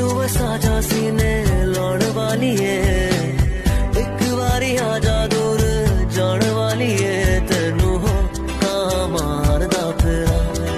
मैनू वसा जा वाली है। एक बारी आ जा वाली है तेनू।